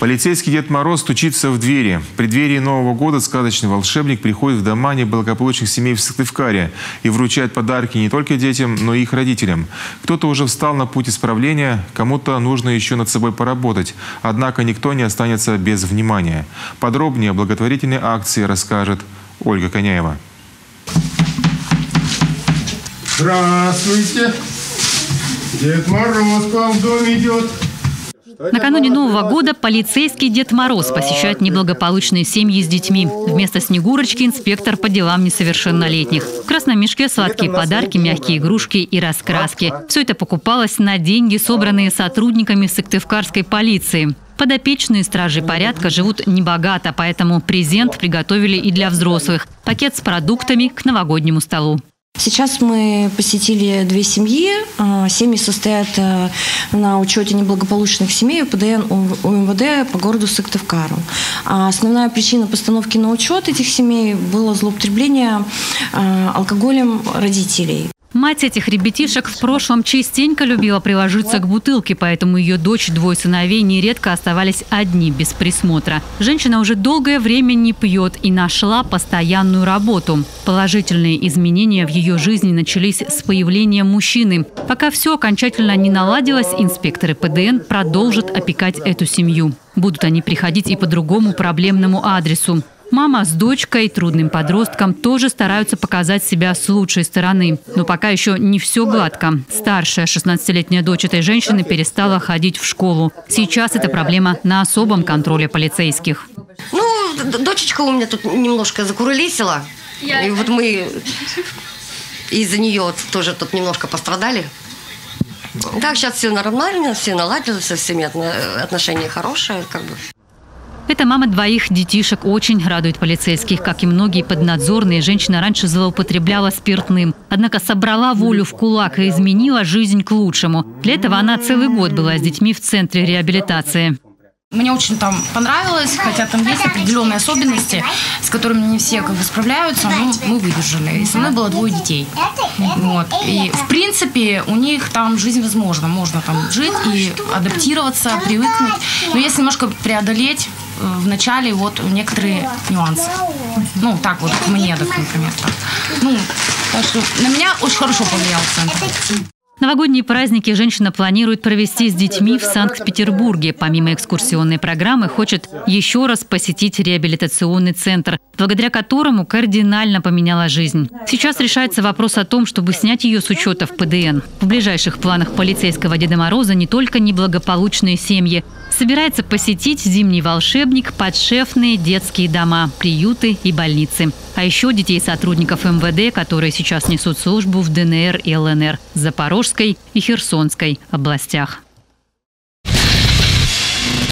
Полицейский Дед Мороз стучится в двери. В преддверии Нового года сказочный волшебник приходит в дома неблагополучных семей в Сыктывкаре и вручает подарки не только детям, но и их родителям. Кто-то уже встал на путь исправления, кому-то нужно еще над собой поработать. Однако никто не останется без внимания. Подробнее о благотворительной акции расскажет Ольга Коняева. Здравствуйте! Дед Мороз к вам в дом идет. Накануне Нового года полицейский Дед Мороз посещает неблагополучные семьи с детьми. Вместо Снегурочки инспектор по делам несовершеннолетних. В красном мешке сладкие подарки, мягкие игрушки и раскраски. Все это покупалось на деньги, собранные сотрудниками Сыктывкарской полиции. Подопечные стражи порядка живут небогато, поэтому презент приготовили и для взрослых. Пакет с продуктами к новогоднему столу. Сейчас мы посетили две семьи. А, семьи состоят э, на учете неблагополучных семей УПДН УМВД по городу Сыктывкару. А основная причина постановки на учет этих семей было злоупотребление а, алкоголем родителей. Мать этих ребятишек в прошлом частенько любила приложиться к бутылке, поэтому ее дочь, двое сыновей нередко оставались одни, без присмотра. Женщина уже долгое время не пьет и нашла постоянную работу. Положительные изменения в ее жизни начались с появлением мужчины. Пока все окончательно не наладилось, инспекторы ПДН продолжат опекать эту семью. Будут они приходить и по другому проблемному адресу. Мама с дочкой, трудным подростком тоже стараются показать себя с лучшей стороны. Но пока еще не все гладко. Старшая 16-летняя дочь этой женщины перестала ходить в школу. Сейчас эта проблема на особом контроле полицейских. Ну, дочечка у меня тут немножко закуролесила. И вот мы из-за нее тоже тут немножко пострадали. Так, сейчас все нормально, все наладилось, со всеми отношения хорошие, как бы. Эта мама двоих детишек очень радует полицейских. Как и многие поднадзорные, женщина раньше злоупотребляла спиртным. Однако собрала волю в кулак и изменила жизнь к лучшему. Для этого она целый год была с детьми в центре реабилитации. Мне очень там понравилось, хотя там есть определенные особенности, с которыми не все как бы справляются, но мы выдержали. И со мной было двое детей. Вот. И в принципе у них там жизнь возможна. Можно там жить и адаптироваться, привыкнуть. Но если немножко преодолеть в начале вот некоторые нюансы. Ну, так вот, мне, например, так. Ну, так что на меня очень хорошо повлиял центр. Новогодние праздники женщина планирует провести с детьми в Санкт-Петербурге. Помимо экскурсионной программы, хочет еще раз посетить реабилитационный центр, благодаря которому кардинально поменяла жизнь. Сейчас решается вопрос о том, чтобы снять ее с учета в ПДН. В ближайших планах полицейского Деда Мороза не только неблагополучные семьи. Собирается посетить зимний волшебник, подшефные детские дома, приюты и больницы. А еще детей сотрудников МВД, которые сейчас несут службу в ДНР и ЛНР, Запорожской и Херсонской областях.